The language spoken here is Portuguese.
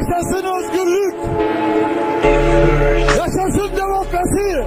Yaşasın özgürlük. Yaşasın demokrasi.